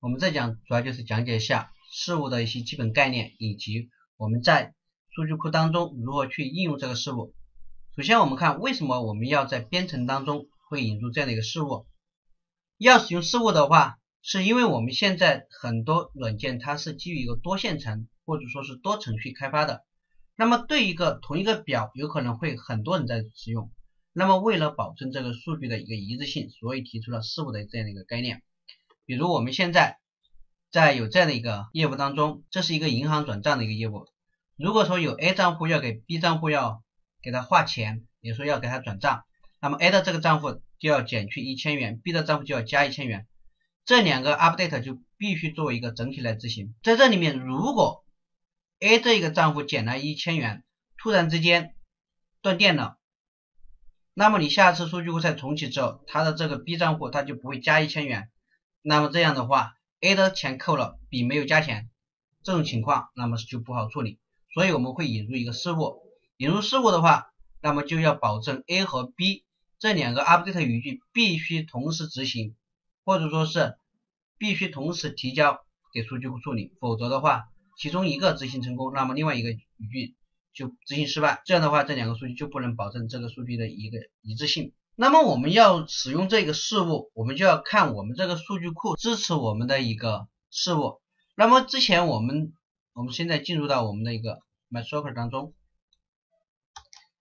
我们这讲主要就是讲解一下事物的一些基本概念，以及我们在数据库当中如何去应用这个事物。首先，我们看为什么我们要在编程当中会引入这样的一个事物。要使用事物的话，是因为我们现在很多软件它是基于一个多线程或者说是多程序开发的。那么对一个同一个表，有可能会很多人在使用。那么为了保证这个数据的一个一致性，所以提出了事物的这样的一个概念。比如我们现在在有这样的一个业务当中，这是一个银行转账的一个业务。如果说有 A 账户要给 B 账户要给他划钱，也说要给他转账，那么 A 的这个账户就要减去一千元，B 的账户就要加一千元，这两个 update 就必须作为一个整体来执行。在这里面，如果 A 这一个账户减了一千元，突然之间断电了，那么你下次数据库再重启之后，他的这个 B 账户他就不会加一千元。那么这样的话，A 的钱扣了，B 没有加钱，这种情况那么就不好处理，所以我们会引入一个事物，引入事物的话，那么就要保证 A 和 B 这两个 update 语句必须同时执行，或者说是必须同时提交给数据库处理，否则的话，其中一个执行成功，那么另外一个语句就执行失败，这样的话，这两个数据就不能保证这个数据的一个一致性。那么我们要使用这个事物，我们就要看我们这个数据库支持我们的一个事物。那么之前我们，我们现在进入到我们的一个 MySQL 当中。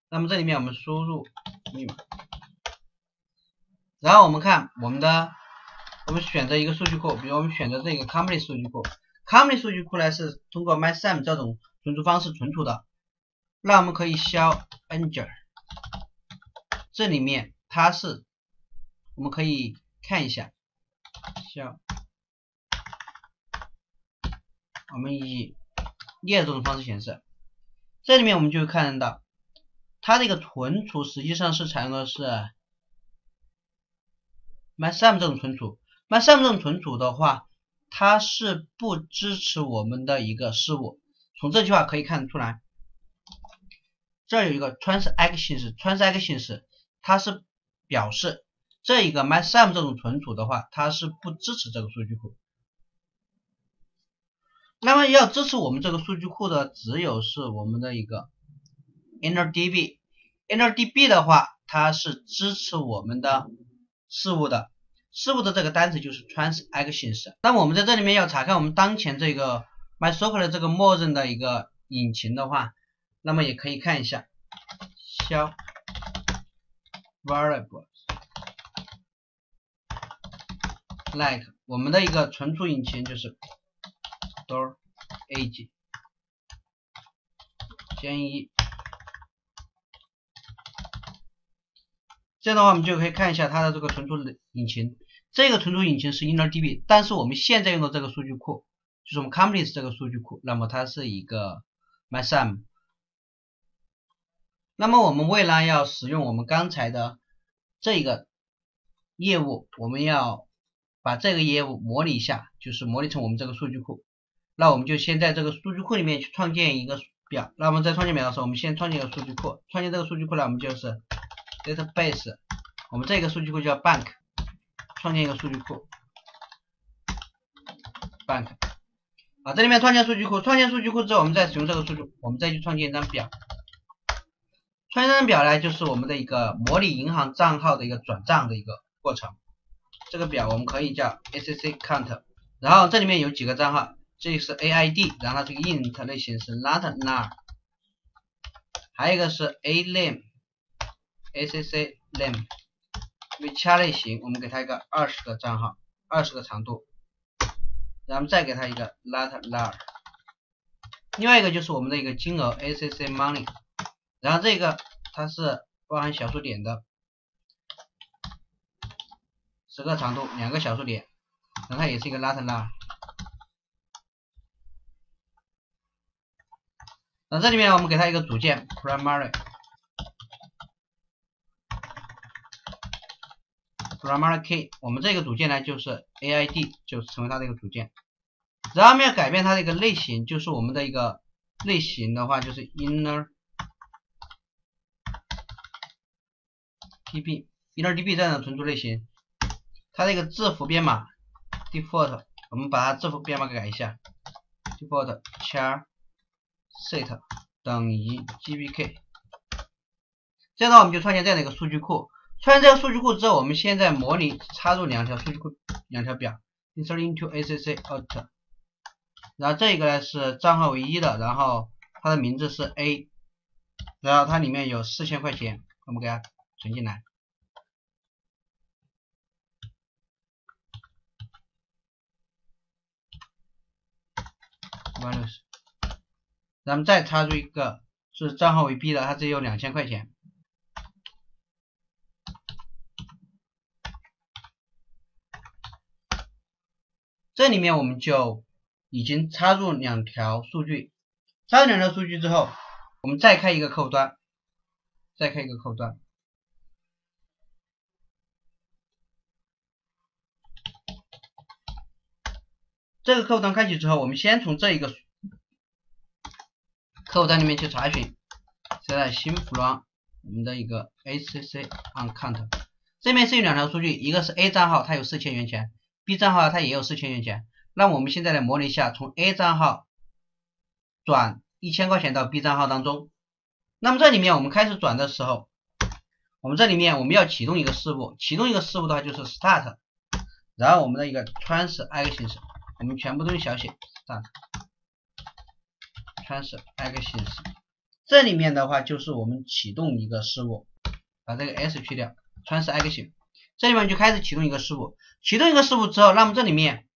那么这里面我们输入密码，然后我们看我们的，我们选择一个数据库，比如我们选择这个 Company 数据库。Company 数据库呢是通过 MySQL 这种存储方式存储的。那我们可以消 Enter，这里面。它是，我们可以看一下，像我们以列这种方式显示，这里面我们就看得到，它这个存储实际上是采用的是 MySQL 这种存储，MySQL 这种存储的话，它是不支持我们的一个事物，从这句话可以看得出来，这有一个 Transactions，Transactions 它是。表示这一个 MySQL 这种存储的话，它是不支持这个数据库。那么要支持我们这个数据库的，只有是我们的一个 InnerDB。InnerDB 的话，它是支持我们的事物的，事物的这个单词就是 Transactions。那我们在这里面要查看我们当前这个 MySQL 的这个默认的一个引擎的话，那么也可以看一下，消。Variables like 我们的一个存储引擎就是 store age 减一，这样的话我们就可以看一下它的这个存储引擎。这个存储引擎是 InnerDB，但是我们现在用的这个数据库就是我们 Companies 这个数据库，那么它是一个 MySQL。那么我们未来要使用我们刚才的这个业务，我们要把这个业务模拟一下，就是模拟成我们这个数据库。那我们就先在这个数据库里面去创建一个表。那么在创建表的时候，我们先创建一个数据库。创建这个数据库呢，我们就是 database，我们这个数据库叫 bank，创建一个数据库 bank。啊，这里面创建数据库，创建数据库之后，我们再使用这个数据，我们再去创建一张表。穿山表呢，就是我们的一个模拟银行账号的一个转账的一个过程。这个表我们可以叫 ACC count，然后这里面有几个账号，这是 AID，然后这个 int 类型是 not null，还有一个是 A name，ACC name，为其他类型我们给它一个二十个账号，二十个长度，然后再给它一个 not null。另外一个就是我们的一个金额 ACC money。然后这个它是包含小数点的，十个长度，两个小数点，然后它也是一个拉伸拉。那这里面我们给它一个组件 primary primary k，我们这个组件呢就是 aid，就成为它的一个组件。然后我们要改变它的一个类型，就是我们的一个类型的话就是 inner。Db，inner db 这样的存储类型，它这个字符编码 default 我们把它字符编码改一下，default char set 等于 gbk。这样的话，我们就创建这样的一个数据库。创建这个数据库之后，我们现在模拟插入两条数据库两条表，insert into acc out。然后这个呢是账号为一的，然后它的名字是 A，然后它里面有四千块钱，我们给它存进来。values，咱们再插入一个是账号为 B 的，它只有两千块钱。这里面我们就已经插入两条数据，插入两条数据之后，我们再开一个客户端，再开一个客户端。这个客户端开启之后，我们先从这一个客户端里面去查询，现在新 from 我们的一个 acc account，这边是有两条数据，一个是 A 账号，它有四千元钱。B 账号它也有四千元钱，那我们现在来模拟一下，从 A 账号转一千块钱到 B 账号当中。那么这里面我们开始转的时候，我们这里面我们要启动一个事务，启动一个事务的话就是 start，然后我们的一个 trans actions，我们全部都是小写啊 transactions 这里面的话就是我们启动一个事务，把这个 s 去掉，trans action。这里面就开始启动一个事务，启动一个事务之后，那么这里面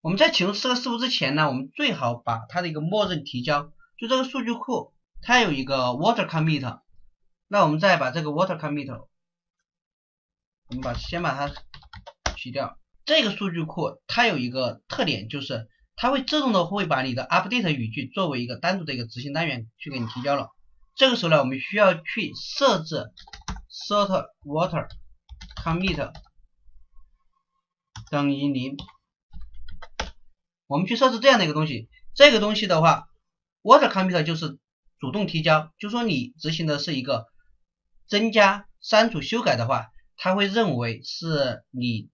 我们在启动这个事务之前呢，我们最好把它的一个默认提交，就这个数据库它有一个 water commit，那我们再把这个 water commit，我们把先把它去掉。这个数据库它有一个特点，就是它会自动的会把你的 update 语句作为一个单独的一个执行单元去给你提交了。这个时候呢，我们需要去设置。sort water commit 等于零，我们去设置这样的一个东西。这个东西的话，water commit 就是主动提交，就说你执行的是一个增加、删除、修改的话，它会认为是你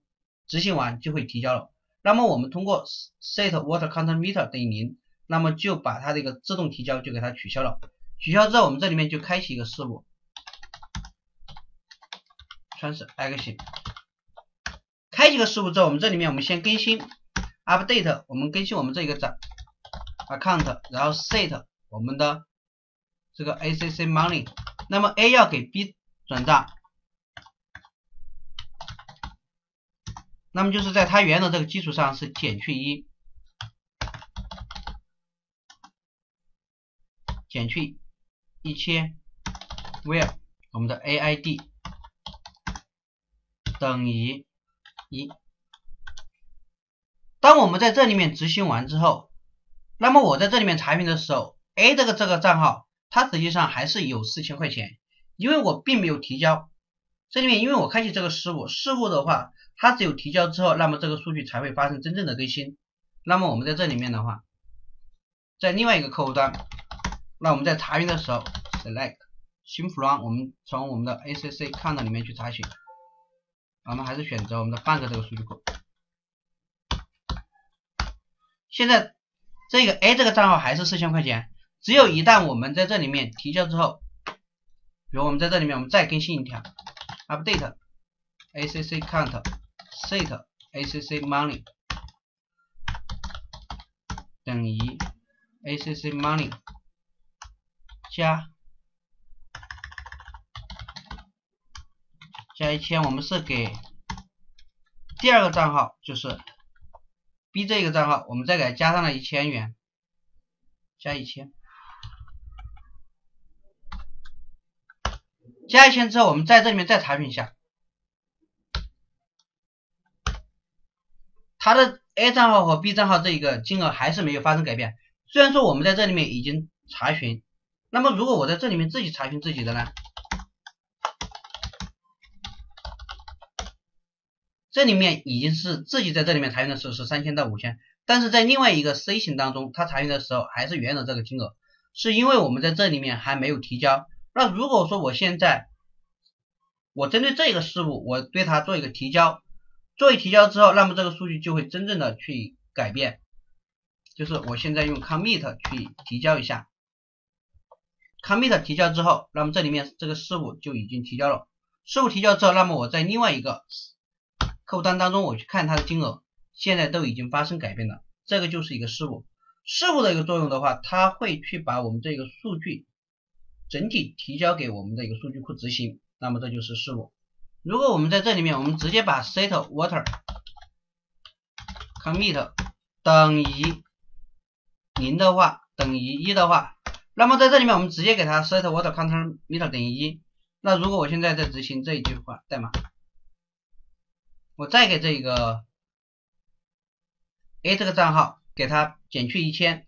执行完就会提交了。那么我们通过 set water counter meter 等于零，那么就把它这个自动提交就给它取消了。取消之后，我们这里面就开启一个事务。，trans action 开启个事务之后，我们这里面我们先更新 update，我们更新我们这一个账 account，然后 set 我们的这个 acc money，那么 A 要给 B 转账，那么就是在它原的这个基础上是减去一，减去一千，where 我们的 aid。等于一。当我们在这里面执行完之后，那么我在这里面查询的时候，A 这个这个账号它实际上还是有四千块钱，因为我并没有提交。这里面因为我开启这个事务，事务的话，它只有提交之后，那么这个数据才会发生真正的更新。那么我们在这里面的话，在另外一个客户端，那我们在查询的时候，select 新 from，我们从我们的 acc 看到里面去查询。我们还是选择我们的半个这个数据库。现在这个 A 这个账号还是四千块钱，只有一旦我们在这里面提交之后，比如我们在这里面我们再更新一条，update acc count set acc money 等于 acc money 加。加一千，我们是给第二个账号，就是 B 这个账号，我们再给它加上了一千元，加一千，加一千之后，我们在这里面再查询一下，它的 A 账号和 B 账号这一个金额还是没有发生改变。虽然说我们在这里面已经查询，那么如果我在这里面自己查询自己的呢？这里面已经是自己在这里面查询的时候是三千到五千，但是在另外一个 C 型当中，它查询的时候还是原有这个金额，是因为我们在这里面还没有提交。那如果说我现在我针对这个事务，我对它做一个提交，做一提交之后，那么这个数据就会真正的去改变。就是我现在用 commit 去提交一下，commit 提交之后，那么这里面这个事务就已经提交了。事务提交之后，那么我在另外一个客户端当中，我去看它的金额，现在都已经发生改变了。这个就是一个事务，事务的一个作用的话，它会去把我们这个数据整体提交给我们的一个数据库执行。那么这就是事务。如果我们在这里面，我们直接把 set water commit 等于零的话，等于一的话，那么在这里面我们直接给它 set water counter meter 等于一。那如果我现在在执行这一句话代码，我再给这个 A 这个账号给它减去一千，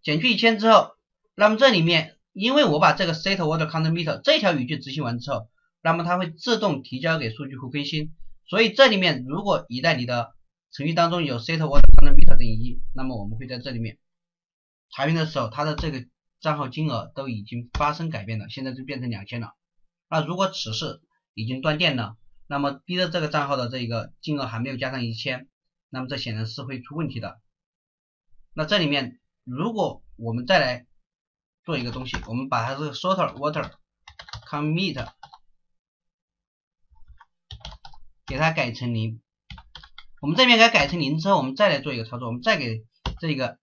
减去一千之后，那么这里面因为我把这个 set water counter meter 这条语句执行完之后，那么它会自动提交给数据库更新。所以这里面如果一旦你的程序当中有 set water counter meter 等于一，那么我们会在这里面查询的时候，它的这个账号金额都已经发生改变了，现在就变成两千了。那如果此时已经断电了，那么逼着这个账号的这一个金额还没有加上一千，那么这显然是会出问题的。那这里面如果我们再来做一个东西，我们把它这个 sort water commit 给它改成零，我们这边给它改成零之后，我们再来做一个操作，我们再给这个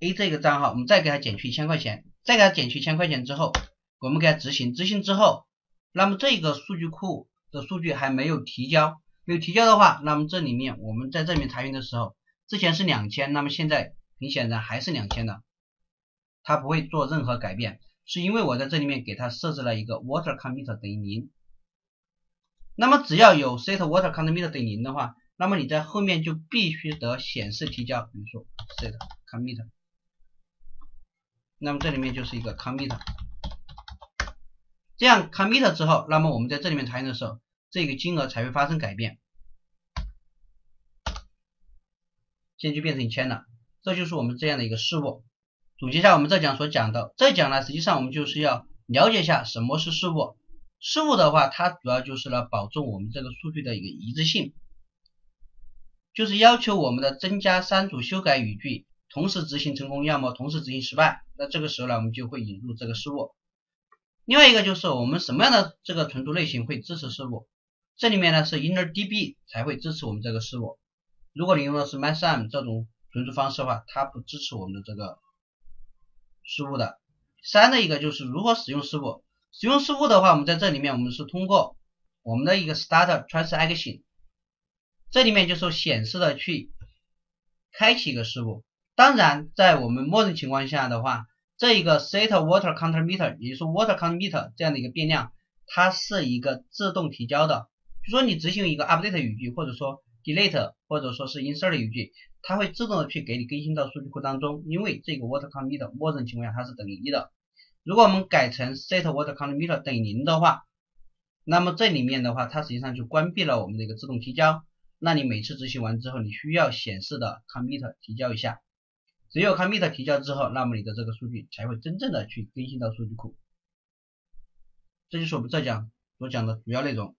A 这个账号，我们再给它减去一千块钱，再给它减去一千块钱之后。我们给它执行，执行之后，那么这个数据库的数据还没有提交，没有提交的话，那么这里面我们在这里面查询的时候，之前是两千，那么现在很显然还是两千的，它不会做任何改变，是因为我在这里面给它设置了一个 water commit 等于零，那么只要有 set water commit 等于零的话，那么你在后面就必须得显示提交，比如说 set commit，那么这里面就是一个 commit。这样 commit 之后，那么我们在这里面查询的时候，这个金额才会发生改变，现在就变成一千了。这就是我们这样的一个事务。总结一下我们这讲所讲的，这讲呢，实际上我们就是要了解一下什么是事务。事务的话，它主要就是呢，保证我们这个数据的一个一致性，就是要求我们的增加删除修改语句同时执行成功，要么同时执行失败。那这个时候呢，我们就会引入这个事务。另外一个就是我们什么样的这个存储类型会支持事务？这里面呢是 InnerDB 才会支持我们这个事务。如果你用的是 MySum 这种存储方式的话，它不支持我们的这个事务的。三的一个就是如何使用事务？使用事务的话，我们在这里面我们是通过我们的一个 Start Transaction，这里面就是显示的去开启一个事务。当然，在我们默认情况下的话。这一个 set water counter meter，也就是 water counter meter 这样的一个变量，它是一个自动提交的。就说你执行一个 update 语句，或者说 delete，或者说是 insert 语句，它会自动的去给你更新到数据库当中。因为这个 water counter meter 默认情况下它是等于一的。如果我们改成 set water counter meter 等于零的话，那么这里面的话，它实际上就关闭了我们的一个自动提交。那你每次执行完之后，你需要显示的 commit 提交一下。只有 commit 提交之后，那么你的这个数据才会真正的去更新到数据库。这就是我们这讲所讲的主要内容。